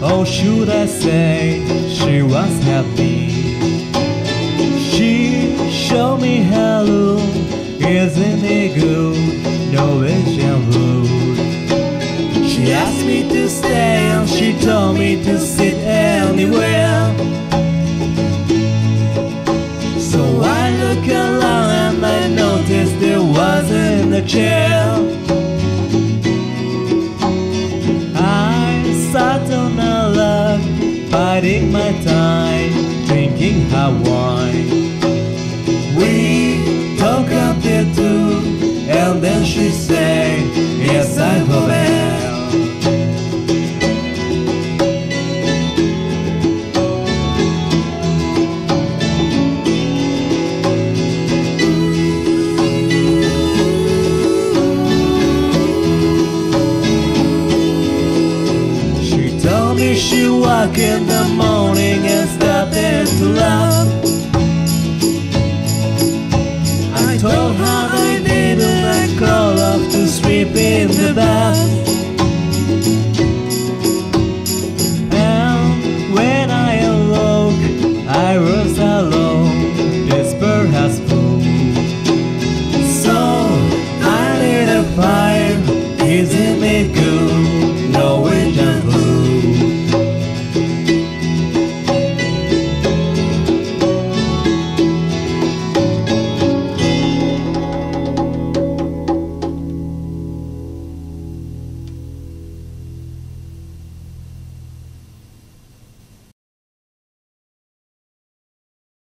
How should I say she was happy? She showed me hello, isn't it good? No, it's rude. She asked me to stay and she told me to sit anywhere. So I looked around and I noticed there wasn't a chair. Biding my time, drinking wine. We talked up there too, and then she said, Yes, I will well. Me she woke in the morning and started to laugh.